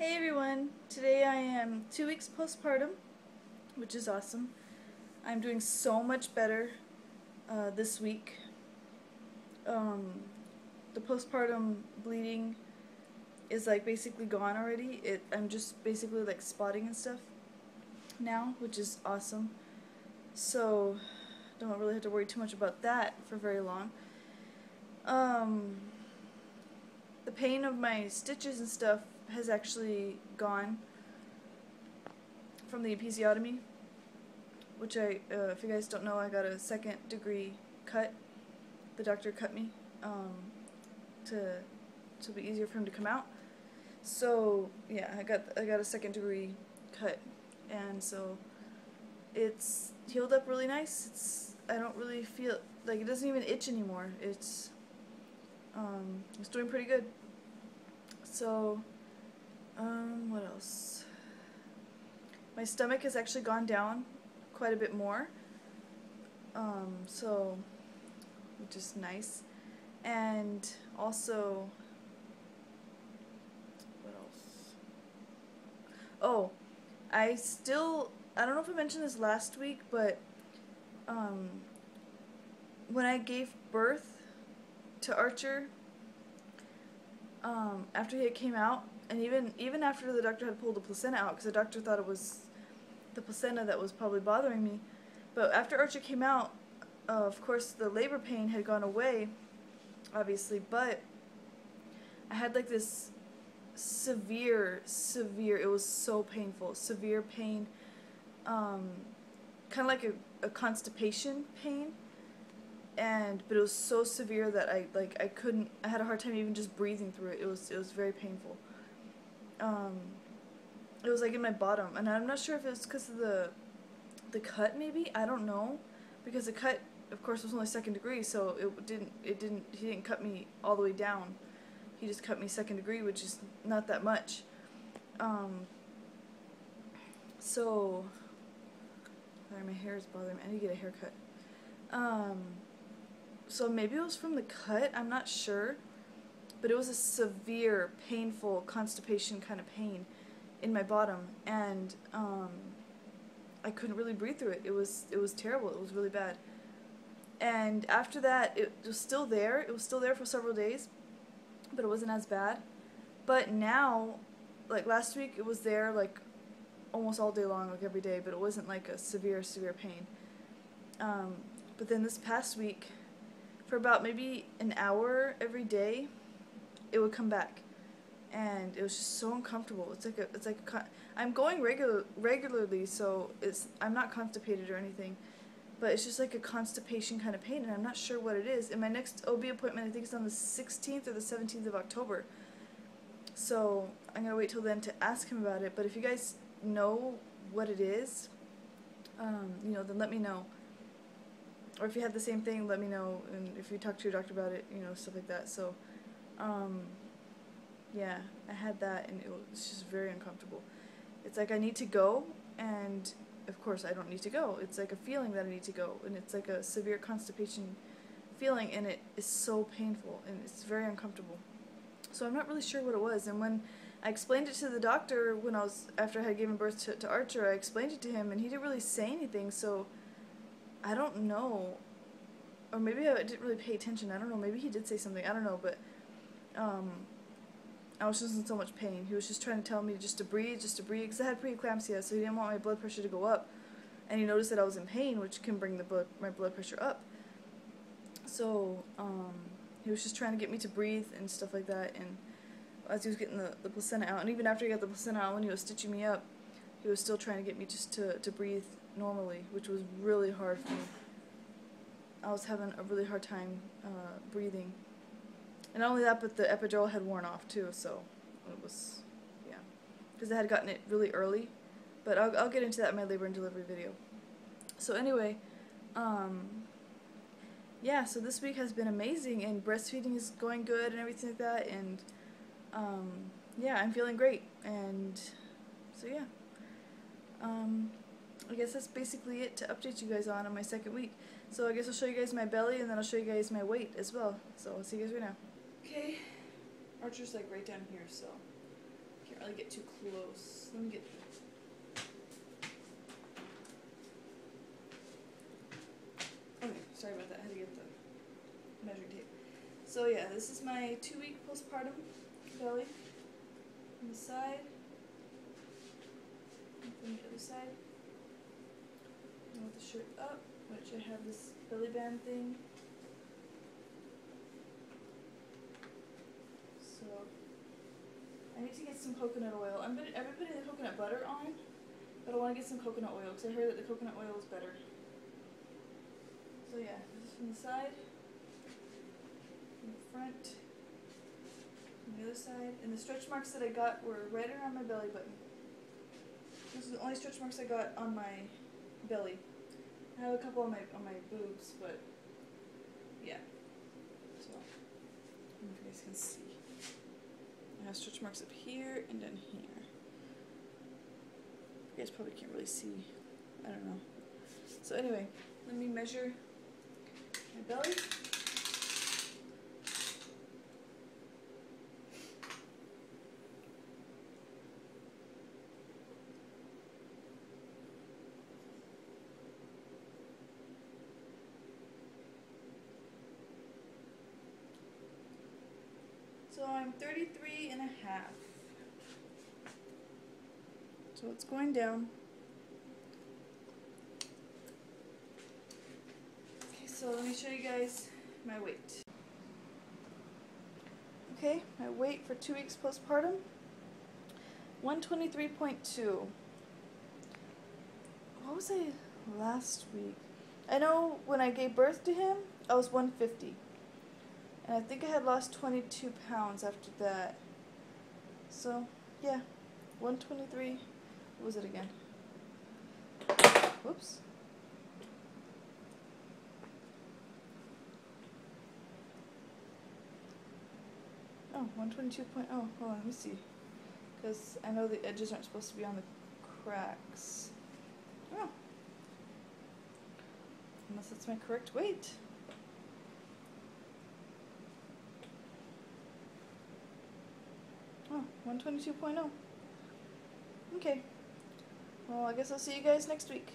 Hey everyone! Today I am two weeks postpartum, which is awesome. I'm doing so much better uh, this week. Um, the postpartum bleeding is like basically gone already. It I'm just basically like spotting and stuff now, which is awesome. So don't really have to worry too much about that for very long. Um, the pain of my stitches and stuff has actually gone from the episiotomy, which I, uh, if you guys don't know, I got a second degree cut. The doctor cut me um, to to be easier for him to come out. So yeah, I got I got a second degree cut, and so it's healed up really nice. It's I don't really feel like it doesn't even itch anymore. It's um, it's doing pretty good. So um, what else? My stomach has actually gone down quite a bit more. Um, so, which is nice. And also, what else? Oh, I still, I don't know if I mentioned this last week, but um, when I gave birth to Archer, um, after he came out, and even even after the doctor had pulled the placenta out, because the doctor thought it was the placenta that was probably bothering me, but after Archer came out, uh, of course the labor pain had gone away, obviously, but I had like this severe, severe, it was so painful, severe pain, um, kind of like a, a constipation pain, and but it was so severe that I like I couldn't I had a hard time even just breathing through it. It was it was very painful. Um, it was like in my bottom, and I'm not sure if it was because of the the cut maybe? I don't know. Because the cut of course was only second degree so it didn't it didn't he didn't cut me all the way down. He just cut me second degree which is not that much. Um, so sorry my hair is bothering me. I need to get a haircut. Um, so maybe it was from the cut I'm not sure but it was a severe, painful constipation kind of pain in my bottom, and um, I couldn't really breathe through it. It was it was terrible. It was really bad. And after that, it was still there. It was still there for several days, but it wasn't as bad. But now, like last week, it was there like almost all day long, like every day, but it wasn't like a severe, severe pain. Um, but then this past week, for about maybe an hour every day, it would come back, and it was just so uncomfortable. It's like a, it's like a, I'm going regular regularly, so it's I'm not constipated or anything, but it's just like a constipation kind of pain, and I'm not sure what it is. And my next OB appointment, I think, is on the 16th or the 17th of October. So I'm gonna wait till then to ask him about it. But if you guys know what it is, um, you know, then let me know. Or if you have the same thing, let me know. And if you talk to your doctor about it, you know, stuff like that. So. Um, yeah, I had that and it was just very uncomfortable. It's like I need to go and of course I don't need to go. It's like a feeling that I need to go and it's like a severe constipation feeling and it is so painful and it's very uncomfortable. So I'm not really sure what it was and when I explained it to the doctor when I was after I had given birth to, to Archer, I explained it to him and he didn't really say anything so I don't know or maybe I didn't really pay attention. I don't know. Maybe he did say something. I don't know, but um, I was just in so much pain. He was just trying to tell me just to breathe, just to breathe, because I had preeclampsia, so he didn't want my blood pressure to go up. And he noticed that I was in pain, which can bring the blood, my blood pressure up. So um, he was just trying to get me to breathe and stuff like that. And as he was getting the, the placenta out, and even after he got the placenta out, when he was stitching me up, he was still trying to get me just to, to breathe normally, which was really hard for me. I was having a really hard time uh, breathing. And not only that, but the epidural had worn off too, so it was, yeah. Because I had gotten it really early. But I'll, I'll get into that in my labor and delivery video. So anyway, um, yeah, so this week has been amazing, and breastfeeding is going good and everything like that, and um, yeah, I'm feeling great, and so yeah. Um, I guess that's basically it to update you guys on on my second week. So I guess I'll show you guys my belly, and then I'll show you guys my weight as well. So I'll see you guys right now. Okay, Archer's like right down here, so can't really get too close. Let me get. Okay, sorry about that. I had to get the measuring tape. So yeah, this is my two-week postpartum belly. On the side. And from the other side. And with the shirt up, which I have this belly band thing. So I need to get some coconut oil. I'm putting, I've been putting the coconut butter on, but I want to get some coconut oil because I heard that the coconut oil is better. So yeah, this is from the side, from the front, from the other side, and the stretch marks that I got were right around my belly button. This is the only stretch marks I got on my belly. I have a couple on my on my boobs, but yeah. So you guys can see. I have stretch marks up here and then here. You guys probably can't really see. I don't know. So anyway, let me measure my belly. So I'm 33 and a half. So it's going down. Okay, so let me show you guys my weight. Okay, my weight for two weeks postpartum 123.2. What was I last week? I know when I gave birth to him, I was 150. And I think I had lost 22 pounds after that. So, yeah, 123. What was it again? Whoops. Oh, 122.0. Hold on, let me see. Because I know the edges aren't supposed to be on the cracks. Oh. Unless that's my correct weight. Oh, 122.0. Okay. Well, I guess I'll see you guys next week.